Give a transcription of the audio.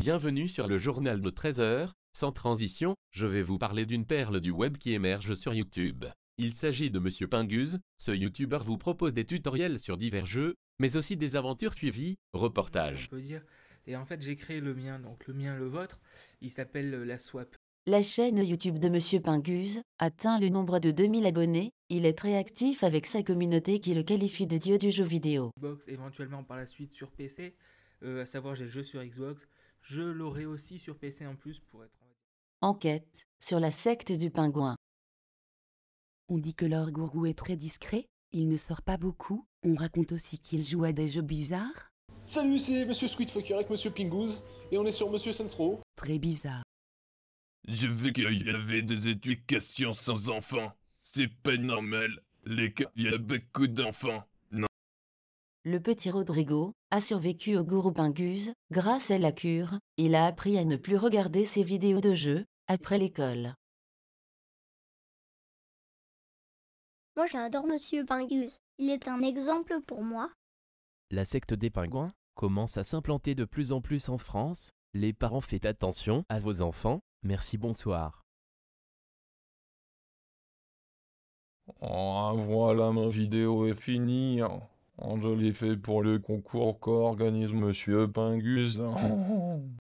Bienvenue sur le journal de 13 heures. Sans transition, je vais vous parler d'une perle du web qui émerge sur YouTube. Il s'agit de Monsieur Pingus. Ce YouTuber vous propose des tutoriels sur divers jeux, mais aussi des aventures suivies, reportages. On peut dire. Et en fait, j'ai créé le mien, donc le mien, le vôtre. Il s'appelle euh, la swap. La chaîne YouTube de Monsieur Pingus atteint le nombre de 2000 abonnés. Il est très actif avec sa communauté qui le qualifie de dieu du jeu vidéo. Xbox, éventuellement par la suite sur PC. Euh, à savoir, j'ai le jeu sur Xbox. Je l'aurai aussi sur PC en plus pour être. Enquête sur la secte du pingouin. On dit que leur gourou est très discret, il ne sort pas beaucoup, on raconte aussi qu'il joue à des jeux bizarres, Salut, c'est Monsieur Squidfucker avec Monsieur Pingouz, et on est sur Monsieur Sensro. très bizarres. J'ai vu qu'il y avait des éducations sans enfants. C'est pas normal. Les cas, il y a beaucoup d'enfants. Le petit Rodrigo a survécu au gourou Pingus grâce à la cure. Il a appris à ne plus regarder ses vidéos de jeux après l'école. Moi j'adore Monsieur Pingus. Il est un exemple pour moi. La secte des pingouins commence à s'implanter de plus en plus en France. Les parents faites attention à vos enfants. Merci bonsoir. Ah, voilà, ma vidéo est finie. Je l'ai fait pour le concours qu'organise Monsieur Pingus.